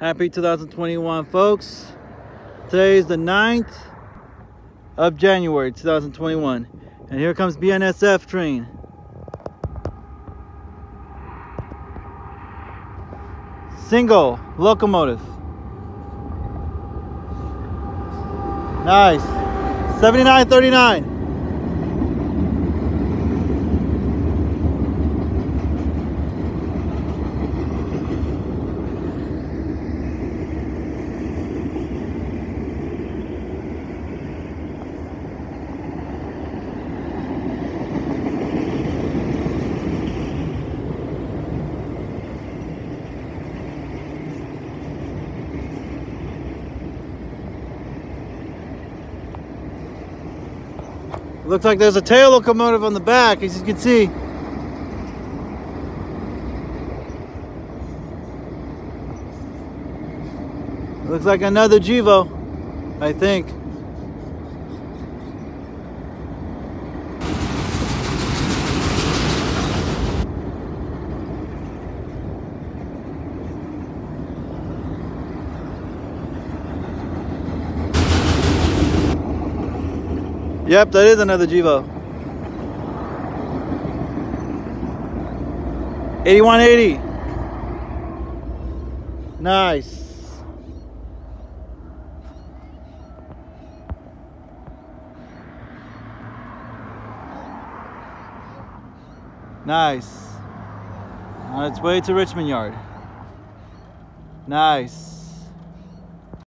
Happy 2021, folks. Today is the 9th of January 2021. And here comes BNSF train. Single locomotive. Nice. 7939. Looks like there's a tail locomotive on the back, as you can see. Looks like another Gevo, I think. Yep, that is another Gevo. 8180. Nice. Nice. On its way to Richmond Yard. Nice.